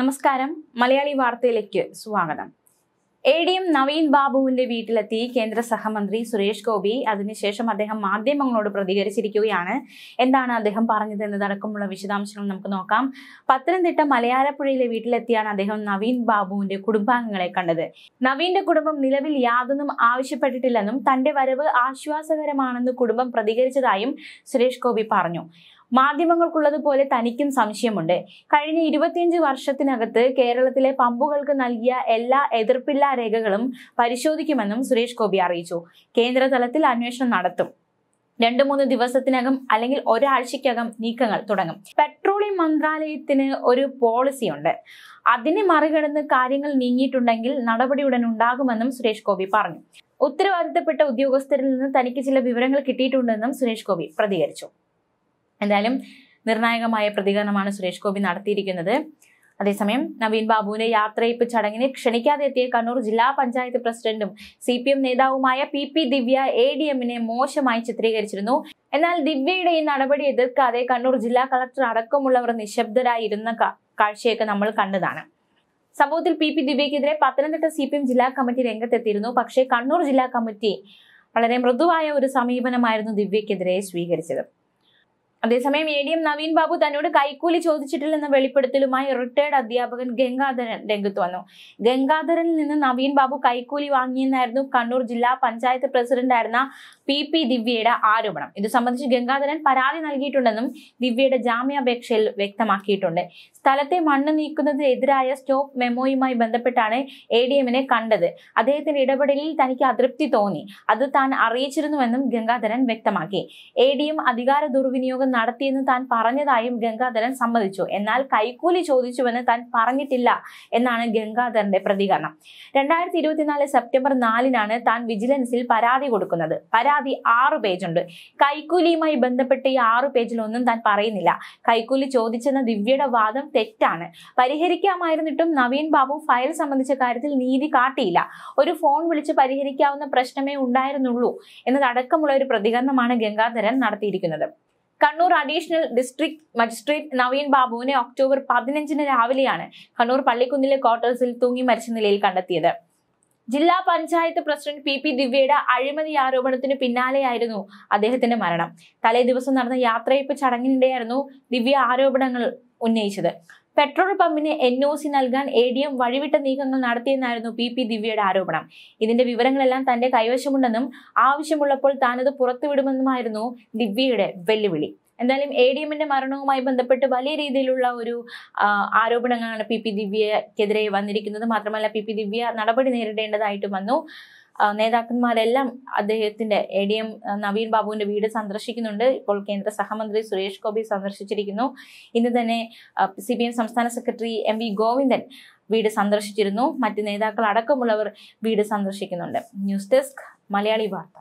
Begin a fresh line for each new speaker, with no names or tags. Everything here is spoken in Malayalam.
നമസ്കാരം. മലയാളി വാർത്തയിലേക്ക് സ്വാഗതം. എ ഡി എം നവീൻ ബാബുവിന്റെ വീട്ടിലെത്തി കേന്ദ്ര സഹമന്ത്രി സുരേഷ് ഗോപി. അതിനുശേഷം അദ്ദേഹം മാധ്യമങ്ങളോട് പ്രതികരിച്ചിരിക്കുകയാണ്. എന്താണ് അദ്ദേഹം പറഞ്ഞത് എന്നതടക്കമുള്ള വിശദാംശങ്ങൾ നമുക്ക് നോക്കാം. പത്തനംതിട്ട മലയാളപ്പുഴയിലെ വീട്ടിലെത്തിയാണ് അദ്ദേഹം നവീൻ ബാബുവിന്റെ കുടുംബാംഗങ്ങളെ കണ്ടത്. നവീന്റെ കുടുംബം നിലവിൽ യാതൊന്നും ആവശ്യപ്പെട്ടിട്ടില്ലെന്നും തന്റെ വരവ് ആശ്വാസകരമാണെന്ന് കുടുംബം പ്രതികരിച്ചതായും സുരേഷ് ഗോപി പറഞ്ഞു. മാധ്യമങ്ങൾക്കുള്ളതുപോലെ തനിക്കും സംശയമുണ്ട്. കഴിഞ്ഞ ഇരുപത്തിയഞ്ച് വർഷത്തിനകത്ത് കേരളത്തിലെ പമ്പുകൾക്ക് നൽകിയ എല്ലാ എതിർപ്പില്ലാ രേഖകളും പരിശോധിക്കുമെന്നും സുരേഷ് ഗോപി അറിയിച്ചു. കേന്ദ്രതലത്തിൽ അന്വേഷണം നടത്തും. രണ്ടു മൂന്ന് ദിവസത്തിനകം അല്ലെങ്കിൽ ഒരാഴ്ചയ്ക്കകം നീക്കങ്ങൾ തുടങ്ങും. പെട്രോളിയം മന്ത്രാലയത്തിന് ഒരു പോളിസി ഉണ്ട് അതിനെ മറികടന്ന് കാര്യങ്ങൾ നീങ്ങിയിട്ടുണ്ടെങ്കിൽ നടപടി ഉടൻ ഉണ്ടാകുമെന്നും സുരേഷ് ഗോപി പറഞ്ഞു. ഉത്തരവാദിത്തപ്പെട്ട ഉദ്യോഗസ്ഥരിൽ നിന്ന് തനിക്ക് ചില വിവരങ്ങൾ കിട്ടിയിട്ടുണ്ടെന്നും സുരേഷ് ഗോപി പ്രതികരിച്ചു. എന്തായാലും നിർണായകമായ പ്രതികരണമാണ് സുരേഷ് ഗോപി നടത്തിയിരിക്കുന്നത്. അതേസമയം നവീൻ ബാബുവിനെ യാത്രയിപ്പ് ചടങ്ങിന് ക്ഷണിക്കാതെ എത്തിയ കണ്ണൂർ ജില്ലാ പഞ്ചായത്ത് പ്രസിഡന്റും സി പി എം നേതാവുമായ P P Divya A D എമ്മിനെ മോശമായി ചിത്രീകരിച്ചിരുന്നു. എന്നാൽ ദിവ്യയുടെ ഈ നടപടി എതിർക്കാതെ കണ്ണൂർ ജില്ലാ കളക്ടർ അടക്കമുള്ളവർ നിശബ്ദരായിരുന്ന കാഴ്ചയൊക്കെ നമ്മൾ കണ്ടതാണ്. സംഭവത്തിൽ പി പി ദിവ്യക്കെതിരെ പത്തനംതിട്ട സി പി എം ജില്ലാ കമ്മിറ്റി രംഗത്തെത്തിയിരുന്നു. പക്ഷേ കണ്ണൂർ ജില്ലാ കമ്മിറ്റി വളരെ മൃദുവായ ഒരു സമീപനമായിരുന്നു ദിവ്യക്കെതിരെ സ്വീകരിച്ചത്. അതേസമയം A D M Naveen Babu തന്നോട് കൈക്കൂലി ചോദിച്ചിട്ടില്ലെന്ന വെളിപ്പെടുത്തലുമായി റിട്ടയർഡ് അധ്യാപകൻ ഗംഗാധരൻ രംഗത്ത് വന്നു. ഗംഗാധരനിൽ നിന്ന് നവീൻ ബാബു കൈക്കൂലി വാങ്ങിയെന്നായിരുന്നു കണ്ണൂർ ജില്ലാ പഞ്ചായത്ത് പ്രസിഡന്റായിരുന്ന പി പി ദിവ്യയുടെ ആരോപണം. ഇത് സംബന്ധിച്ച് ഗംഗാധരൻ പരാതി നൽകിയിട്ടുണ്ടെന്നും ദിവ്യയുടെ ജാമ്യാപേക്ഷയിൽ വ്യക്തമാക്കിയിട്ടുണ്ട്. സ്ഥലത്തെ മണ്ണ് നീക്കുന്നതിനെതിരായ സ്റ്റോപ്പ് മെമ്മോയുമായി ബന്ധപ്പെട്ടാണ് എ ഡി എമ്മിനെ കണ്ടത്. അദ്ദേഹത്തിന്റെ ഇടപെടലിൽ തനിക്ക് അതൃപ്തി തോന്നി. അത് താൻ അറിയിച്ചിരുന്നുവെന്നും ഗംഗാധരൻ വ്യക്തമാക്കി. എ ഡി എം അധികാര ദുർവിനിയോഗം നടത്തിയെന്ന് താൻ പറഞ്ഞതായും ഗംഗാധരൻ സമ്മതിച്ചു. എന്നാൽ കൈക്കൂലി ചോദിച്ചുവെന്ന് താൻ പറഞ്ഞിട്ടില്ല എന്നാണ് ഗംഗാധരന്റെ പ്രതികരണം. രണ്ടായിരത്തി ഇരുപത്തിനാല് സെപ്റ്റംബർ നാലിനാണ് താൻ വിജിലൻസിൽ പരാതി കൊടുക്കുന്നത്. പരാതി ആറ് പേജുണ്ട് കൈക്കൂലിയുമായി ബന്ധപ്പെട്ട് ഈ ആറ് പേജിൽ ഒന്നും താൻ പറയുന്നില്ല. കൈക്കൂലി ചോദിച്ചെന്ന ദിവ്യയുടെ വാദം തെറ്റാണ്. പരിഹരിക്കാമായിരുന്നിട്ടും നവീൻ ബാബു ഫയൽ സംബന്ധിച്ച കാര്യത്തിൽ നീതി കാട്ടിയില്ല. ഒരു ഫോൺ വിളിച്ച് പരിഹരിക്കാവുന്ന പ്രശ്നമേ ഉണ്ടായിരുന്നുള്ളൂ എന്നതടക്കമുള്ള ഒരു പ്രതികരണമാണ് ഗംഗാധരൻ നടത്തിയിരിക്കുന്നത്. Kannur additional district magistrate Naveen ബാബുവിനെ ഒക്ടോബർ പതിനഞ്ചിന് രാവിലെയാണ് കണ്ണൂർ പള്ളിക്കുന്നിലെ ക്വാർട്ടേഴ്സിൽ തൂങ്ങി മരിച്ച നിലയിൽ കണ്ടെത്തിയത്. ജില്ലാ പഞ്ചായത്ത് പ്രസിഡന്റ് പി പി ദിവ്യയുടെ അഴിമതി ആരോപണത്തിന് പിന്നാലെയായിരുന്നു അദ്ദേഹത്തിന്റെ മരണം. തലേ ദിവസം നടന്ന യാത്രയപ്പ് ചടങ്ങിനിടെയായിരുന്നു ദിവ്യ ആരോപണങ്ങൾ ഉന്നയിച്ചത്. പെട്രോൾ പമ്പിന് എൻ ഒ സി നൽകാൻ എ ഡി എം വഴിവിട്ട നീക്കങ്ങൾ നടത്തിയെന്നായിരുന്നു പി പി ദിവ്യയുടെ ആരോപണം. ഇതിന്റെ വിവരങ്ങളെല്ലാം തന്റെ കൈവശമുണ്ടെന്നും ആവശ്യമുള്ളപ്പോൾ താനത് പുറത്തുവിടുമെന്നുമായിരുന്നു ദിവ്യയുടെ വെല്ലുവിളി. എന്തായാലും എ ഡി എമ്മിന്റെ മരണവുമായി ബന്ധപ്പെട്ട് വലിയ രീതിയിലുള്ള ഒരു ആരോപണങ്ങളാണ് പി പി ദിവ്യക്കെതിരെ വന്നിരിക്കുന്നത്. മാത്രമല്ല പി പി ദിവ്യ നടപടി നേരിടേണ്ടതായിട്ട് വന്നു. നേതാക്കന്മാരെല്ലാം അദ്ദേഹത്തിന്റെ എ ഡി എം നവീൻ ബാബുവിന്റെ വീട് സന്ദർശിക്കുന്നുണ്ട്. ഇപ്പോൾ കേന്ദ്ര സഹമന്ത്രി സുരേഷ് ഗോപി സന്ദർശിച്ചിരിക്കുന്നു. ഇന്ന് തന്നെ സി പി എം സംസ്ഥാന സെക്രട്ടറി എം വി ഗോവിന്ദൻ വീട് സന്ദർശിച്ചിരുന്നു. മറ്റ് നേതാക്കൾ അടക്കമുള്ളവർ വീട് സന്ദർശിക്കുന്നുണ്ട്. ന്യൂസ് ഡെസ്ക് മലയാളി വാർത്ത.